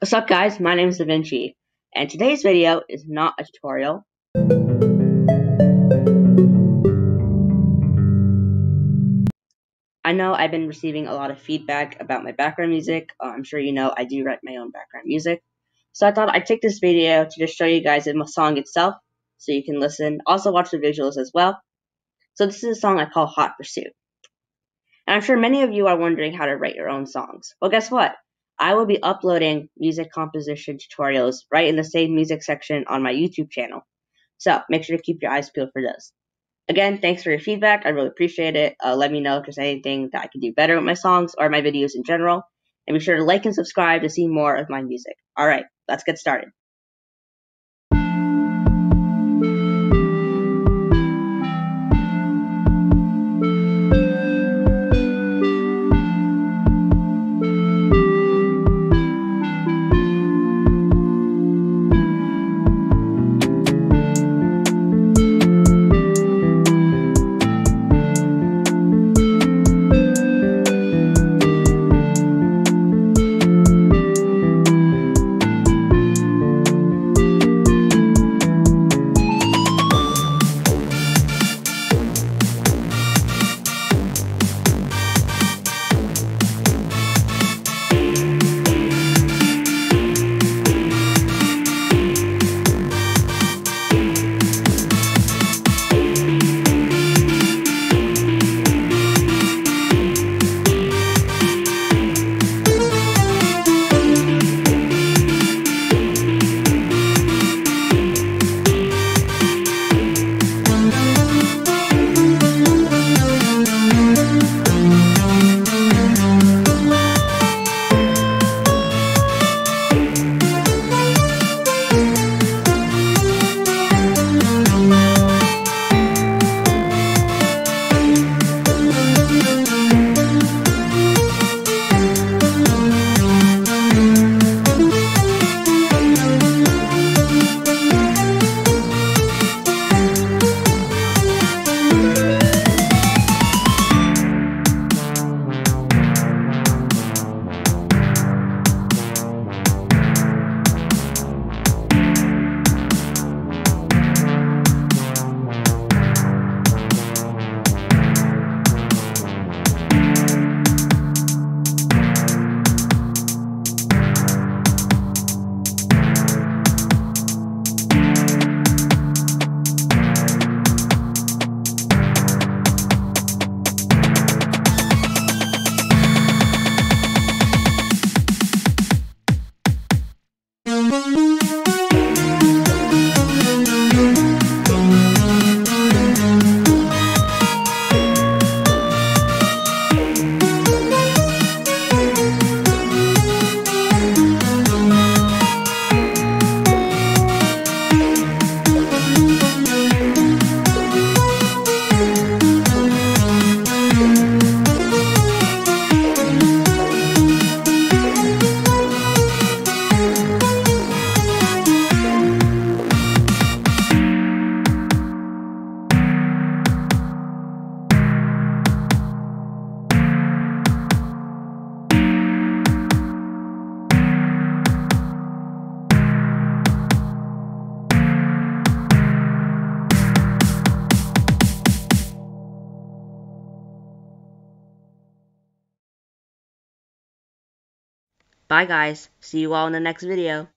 What's up guys, my name is DaVinci, and today's video is not a tutorial. I know I've been receiving a lot of feedback about my background music. Uh, I'm sure you know I do write my own background music. So I thought I'd take this video to just show you guys the song itself, so you can listen. Also watch the visuals as well. So this is a song I call Hot Pursuit. And I'm sure many of you are wondering how to write your own songs. Well guess what? I will be uploading music composition tutorials right in the same music section on my YouTube channel. So make sure to keep your eyes peeled for those. Again, thanks for your feedback. I really appreciate it. Uh, let me know if there's anything that I can do better with my songs or my videos in general. And be sure to like and subscribe to see more of my music. Alright, let's get started. Bye guys, see you all in the next video.